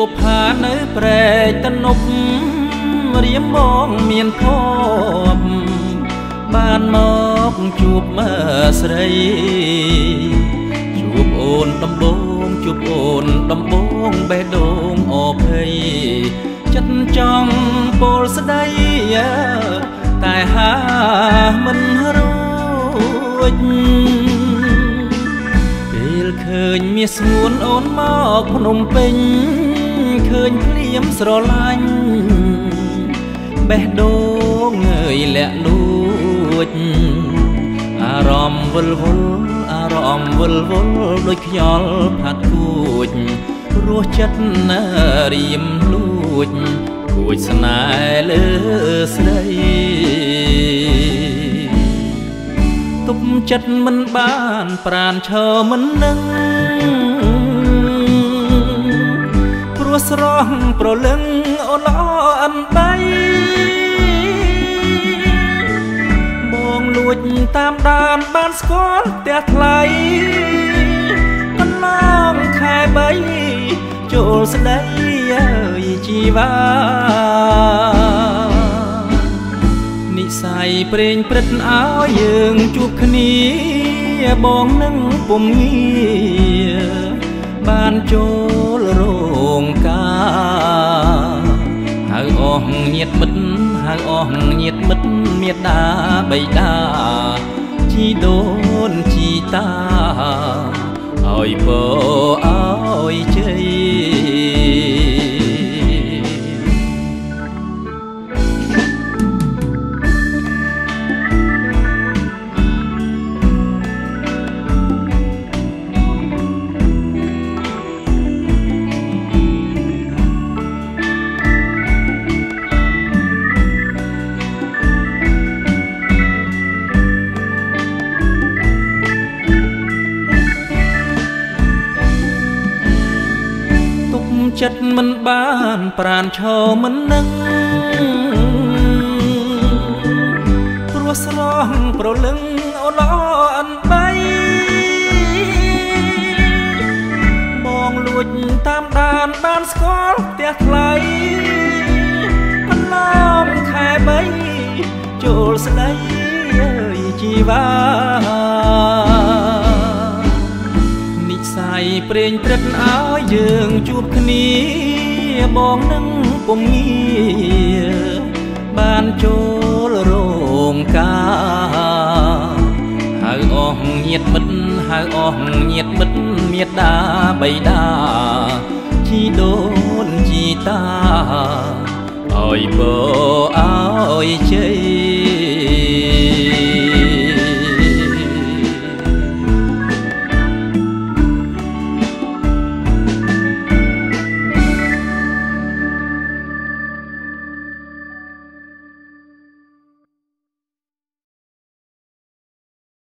បុផានៅព្រែកតនប់រៀមមកមានភពបានមកជួបមើស្រីជួបអូនដំបងជួបអូនដំបងបេះដូងអភ័យចិត្តចង់ពោលស្ដីតែហាមិនរួចពេលឃើញមាសស្ងួនអូនមកភ្នំពេញឃើញភ្លៀ មស្រឡាញ់បេះដូងងើយលាក់លួចអារម្មណ៍វិលវល់អារម្មណ៍វិលវល់ដូចខ្យល់ផាត់គួចរសចិត្តណារៀមលួចគួចស្នេហ៍លើស្រីទុកចិត្តមិនបាន ប្រានឈរមិននឹងព្រោះ ស្រស់ប្រលឹងអូនល្អអិនបៃបងលួចតាមដានបានស្គាល់ផ្ទះថ្លៃកន្លងខែ3ចូលស្ដីអើយជីវ៉ានិស័យព្រេងព្រឹត្តឲ្យយើងជួបគ្នាបងនឹងពុំងារបានចូលរោងការ ហៅអស់ញាតមិត្តហៅអស់ញាតមិត្តមេដាបៃតាជីដូនជីតាឲ្យពរឲ្យជ័យ ចិត្តមិនបានប្រានឈរមិននឹងព្រោះស្រស់ប្រលឹងអូនល្អអិនបៃបងលួចតាមដានបានស្គាល់ផ្ទះថ្លៃកន្លងខែ3ចូលស្ដីអើយជីវ៉ា ស័យព្រេងព្រឹត្តឲ្យយើងជួបគ្នាបងនឹងពុំងារបានចូលរោងការហៅអស់ញាតមិត្តហៅអស់ញាតមិត្តមេដាបៃតាជីដូនជីតាឲ្យពរឲ្យជ័យ